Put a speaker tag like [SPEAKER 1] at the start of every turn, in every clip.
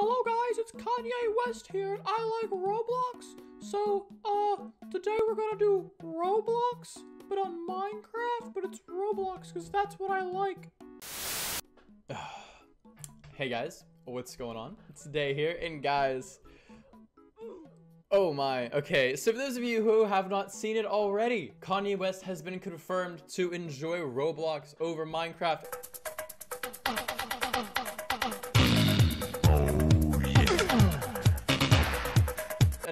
[SPEAKER 1] Hello guys, it's Kanye West here, and I like Roblox. So, uh, today we're gonna do Roblox, but on Minecraft, but it's Roblox, because that's what I like. hey guys, what's going on? It's Day here, and guys, Oh my, okay, so for those of you who have not seen it already, Kanye West has been confirmed to enjoy Roblox over Minecraft.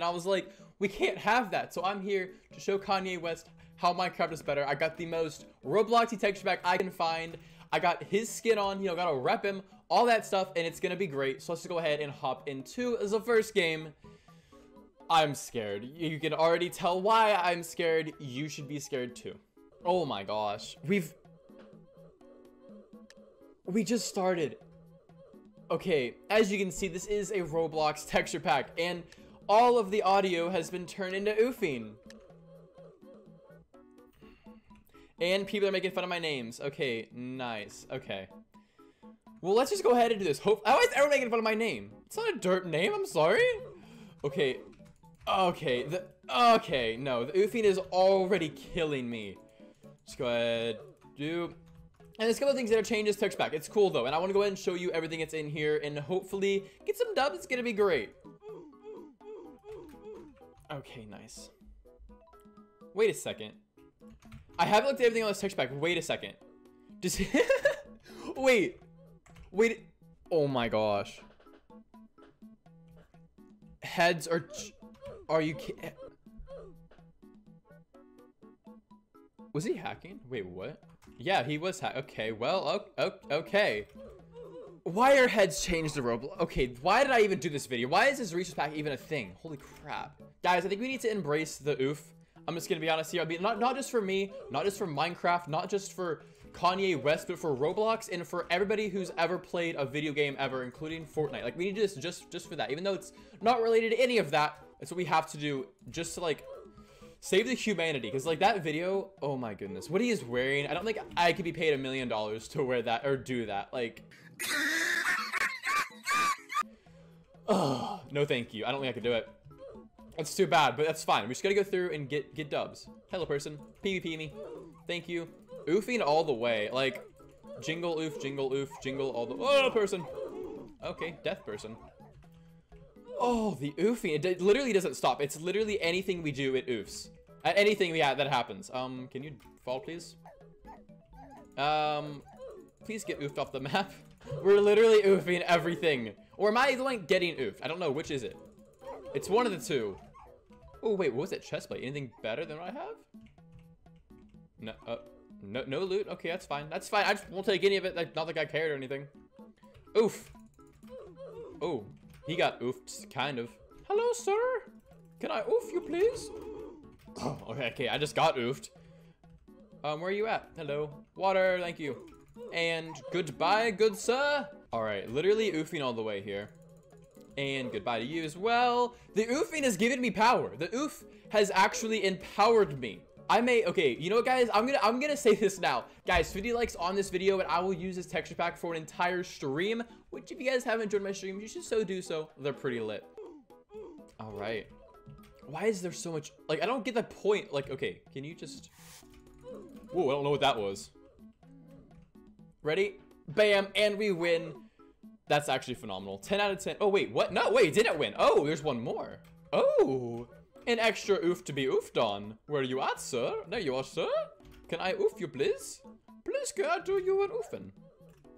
[SPEAKER 1] I was like, we can't have that. So I'm here to show Kanye West how Minecraft is better. I got the most Robloxy texture pack I can find. I got his skin on, you know, gotta rep him, all that stuff, and it's gonna be great. So let's just go ahead and hop into the first game. I'm scared. You can already tell why I'm scared. You should be scared too. Oh my gosh. We've... We just started. Okay, as you can see, this is a Roblox texture pack, and all of the audio has been turned into oofing. And people are making fun of my names. Okay, nice. Okay. Well, let's just go ahead and do this. Hope. How is everyone making fun of my name? It's not a dirt name. I'm sorry. Okay, Okay, the okay, no, the oofing is already killing me. Just go ahead, do. And there's a couple of things that are changed as text pack. It's cool though, and I want to go ahead and show you everything that's in here and hopefully get some dubs. It's gonna be great. Okay, nice. Wait a second. I haven't looked at everything on this text pack. Wait a second. Just wait, wait. Oh my gosh. Heads are. Are you? Was he hacking? Wait, what? Yeah, he was hack. Okay, well, okay. Why are heads changed to Roblox? Okay, why did I even do this video? Why is this resource pack even a thing? Holy crap. Guys, I think we need to embrace the oof. I'm just gonna be honest here. I mean, not, not just for me, not just for Minecraft, not just for Kanye West, but for Roblox and for everybody who's ever played a video game ever, including Fortnite. Like, we need this just, just for that. Even though it's not related to any of that, it's what we have to do just to like save the humanity. Because like that video, oh my goodness, what he is wearing, I don't think I could be paid a million dollars to wear that or do that. Like, oh, no thank you. I don't think I could do it. That's too bad, but that's fine. We're just gotta go through and get get dubs. Hello, person. PvP me. Thank you. Oofing all the way. Like, jingle oof, jingle oof, jingle all the- Oh, person. Okay, death person. Oh, the oofing. It literally doesn't stop. It's literally anything we do, it oofs. At anything we that happens. Um, can you fall, please? Um, please get oofed off the map. We're literally oofing everything. Or am I the one getting oofed? I don't know. Which is it? It's one of the two. Oh, wait. What was it? Chestplate. Anything better than what I have? No, uh, no, no loot. Okay, that's fine. That's fine. I just won't take any of it. Like, not like I cared or anything. Oof. Oh, he got oofed, kind of. Hello, sir. Can I oof you, please? Oh, okay, okay. I just got oofed. Um, where are you at? Hello. Water, thank you. And goodbye, good sir. All right, literally oofing all the way here. And goodbye to you as well. The oofing has given me power. The oof has actually empowered me. I may, okay, you know what guys, I'm gonna, I'm gonna say this now. Guys, 50 likes on this video and I will use this texture pack for an entire stream, which if you guys haven't enjoyed my streams, you should so do so. They're pretty lit. All right. Why is there so much, like, I don't get the point. Like, okay, can you just, whoa, I don't know what that was. Ready? Bam, and we win. That's actually phenomenal. 10 out of 10. Oh, wait, what? No, wait, didn't win. Oh, there's one more. Oh, an extra oof to be oofed on. Where are you at, sir? There you are, sir. Can I oof you, please? Please, can I do you an oofing?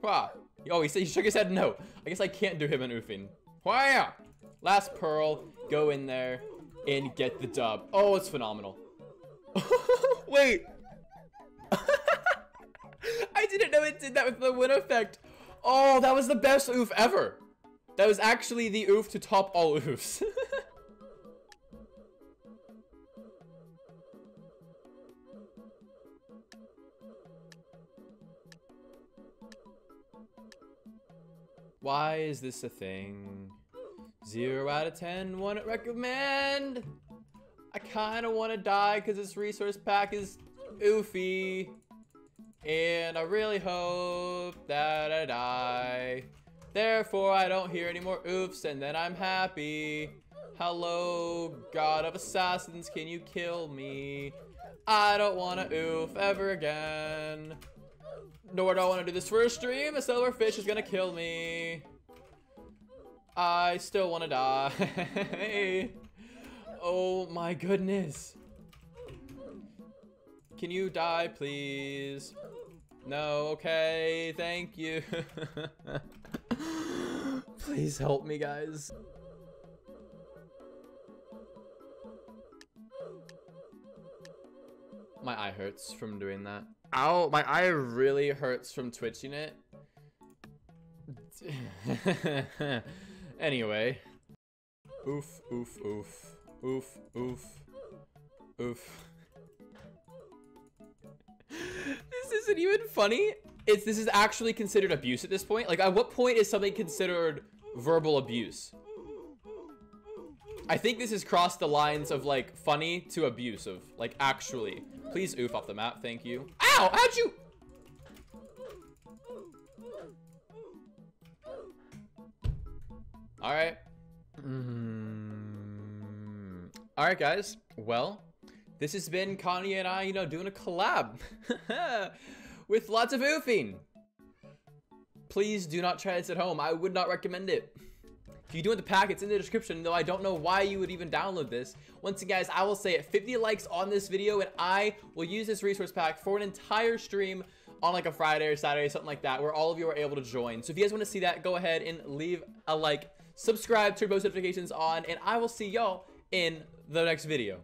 [SPEAKER 1] Wah. Oh, he, said, he shook his head no. I guess I can't do him an oofing. Wah. Last pearl. Go in there and get the dub. Oh, it's phenomenal. Wait. I didn't know it did that with the wind effect. Oh, that was the best oof ever. That was actually the oof to top all oofs. Why is this a thing? Zero out of ten, wouldn't recommend. I kind of want to die because this resource pack is oofy. And I really hope that I die. Therefore, I don't hear any more oofs, and then I'm happy. Hello, god of assassins, can you kill me? I don't want to oof ever again. Nor do I want to do this for a stream. A silverfish is gonna kill me. I still want to die. oh my goodness. Can you die, please? No, okay, thank you. please help me, guys. My eye hurts from doing that. Ow, my eye really hurts from twitching it. anyway. Oof, oof, oof. Oof, oof. Oof. Isn't even funny. It's this is actually considered abuse at this point. Like at what point is something considered verbal abuse? I think this has crossed the lines of like funny to abusive. Like actually. Please oof off the map, thank you. Ow! How'd you? Alright. Mm. Alright, guys. Well, this has been Kanye and I, you know, doing a collab. With lots of oofing. Please do not try this at home. I would not recommend it. If you do want the pack, it's in the description, though I don't know why you would even download this. Once again, guys, I will say it 50 likes on this video, and I will use this resource pack for an entire stream on like a Friday or Saturday, something like that, where all of you are able to join. So if you guys want to see that, go ahead and leave a like, subscribe, turn post notifications on, and I will see y'all in the next video.